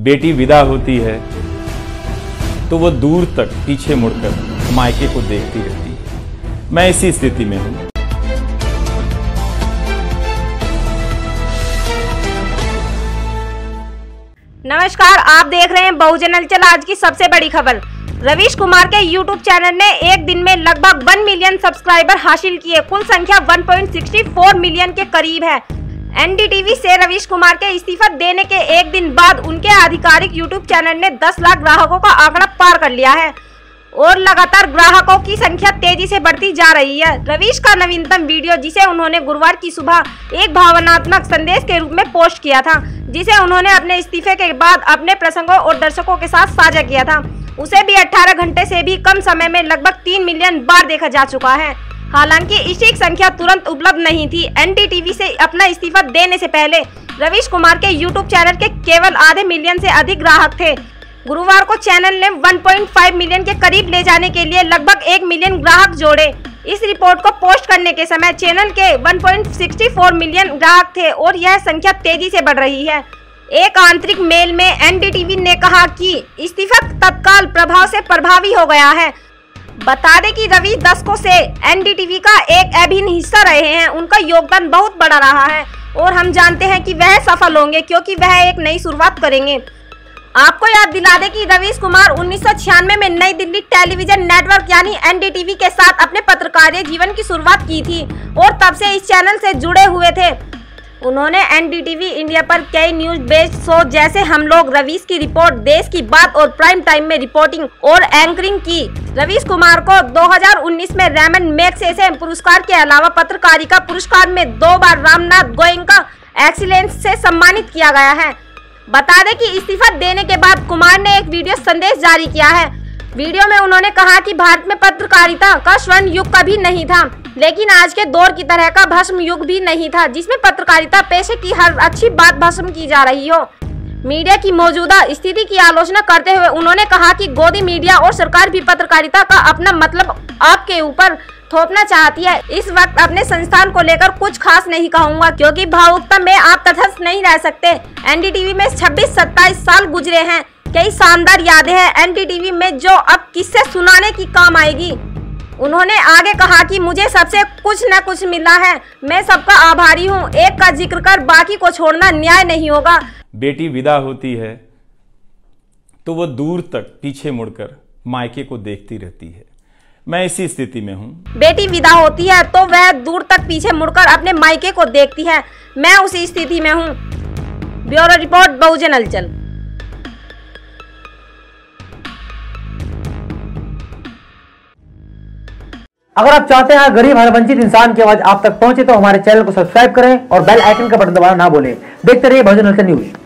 बेटी विदा होती है तो वो दूर तक पीछे मुड़कर मायके को देखती रहती है। मैं इसी स्थिति में हूँ। नमस्कार, आप देख रहे हैं बहुजन हलचल आज की सबसे बड़ी खबर। रवीश कुमार के YouTube चैनल ने एक दिन में लगभग 1 मिलियन सब्सक्राइबर हासिल किए। कुल संख्या 1.64 मिलियन के करीब है। एनडीटीवी से रवीश कुमार के इस्तीफा देने के एक दिन बाद उनके आधिकारिक यूट्यूब चैनल ने 10 लाख ग्राहकों का आंकड़ा पार कर लिया है और लगातार ग्राहकों की संख्या तेज़ी से बढ़ती जा रही है। रवीश का नवीनतम वीडियो, जिसे उन्होंने गुरुवार की सुबह एक भावनात्मक संदेश के रूप में पोस्ट किया था, जिसे उन्होंने अपने इस्तीफे के बाद अपने प्रसंगों और दर्शकों के साथ साझा किया था। उसे भी 18 घंटे से भी कम समय में लगभग 3 मिलियन बार देखा जा चुका है। हालाँकि इसी संख्या तुरंत उपलब्ध नहीं थी। एनडीटीवी से अपना इस्तीफा देने से पहले रवीश कुमार के यूट्यूब चैनल के केवल आधे मिलियन से अधिक ग्राहक थे। गुरुवार को चैनल ने 1.5 मिलियन के करीब ले जाने के लिए लगभग एक मिलियन ग्राहक जोड़े। इस रिपोर्ट को पोस्ट करने के समय चैनल के 1.64 मिलियन ग्राहक थे और यह संख्या तेज़ी से बढ़ रही है। एक आंतरिक मेल में एनडीटीवी ने कहा कि इस्तीफा तत्काल प्रभाव से प्रभावी हो गया है। बता दें कि रवि दशकों से एनडीटीवी का एक अभिन्न हिस्सा रहे हैं। उनका योगदान बहुत बड़ा रहा है और हम जानते हैं कि वह सफल होंगे क्योंकि वह एक नई शुरुआत करेंगे। आपको याद दिला दें कि रवीश कुमार उन्नीस सौ छियानवे में नई दिल्ली टेलीविज़न नेटवर्क यानी एनडीटीवी के साथ अपने पत्रकारिता जीवन की शुरुआत की थी और तब से इस चैनल से जुड़े हुए थे। उन्होंने एनडीटीवी इंडिया पर कई न्यूज़ बेस्ड शो, जैसे हम लोग रवीश की रिपोर्ट, देश की बात और प्राइम टाइम में रिपोर्टिंग और एंकरिंग की। रवीश कुमार को 2019 में रेमन मैग्सेसे पुरस्कार के अलावा पत्रकारिता पुरस्कार में दो बार रामनाथ गोयंका एक्सीलेंस से सम्मानित किया गया है। बता दें कि इस्तीफा देने के बाद कुमार ने एक वीडियो संदेश जारी किया है। वीडियो में उन्होंने कहा कि भारत में पत्रकारिता का स्वर्ण युग कभी नहीं था, लेकिन आज के दौर की तरह का भस्म युग भी नहीं था, जिसमें पत्रकारिता पेशे की हर अच्छी बात भस्म की जा रही हो। मीडिया की मौजूदा स्थिति की आलोचना करते हुए उन्होंने कहा कि गोदी मीडिया और सरकार भी पत्रकारिता का अपना मतलब आपके ऊपर थोपना चाहती है। इस वक्त अपने संस्थान को लेकर कुछ खास नहीं कहूँगा, क्योंकि भावुकता में आप तथस्थ नहीं रह सकते। एनडीटीवी में 26-27 साल गुजरे हैं। कई शानदार यादें हैं एनडीटीवी में जो अब किससे सुनाने की काम आएगी। उन्होंने आगे कहा कि मुझे सबसे कुछ न कुछ मिला है। मैं सबका आभारी हूँ। एक का ज़िक्र कर बाकी को छोड़ना न्याय नहीं होगा। बेटी विदा होती है तो वो दूर तक पीछे मुड़कर मायके को देखती रहती है। मैं इसी स्थिति में हूँ। बेटी विदा होती है तो वह दूर तक पीछे मुड़कर अपने मायके को देखती है। मैं उसी स्थिति में हूँ। ब्यूरो रिपोर्ट बहुजन हलचल। अगर आप चाहते हैं गरीब हर वंचित इंसान की आवाज़ आप तक पहुँचे तो हमारे चैनल को सब्सक्राइब करें और बेल आइकन का बटन दबाना ना बोले देखते रहिए भजन न्यूज़।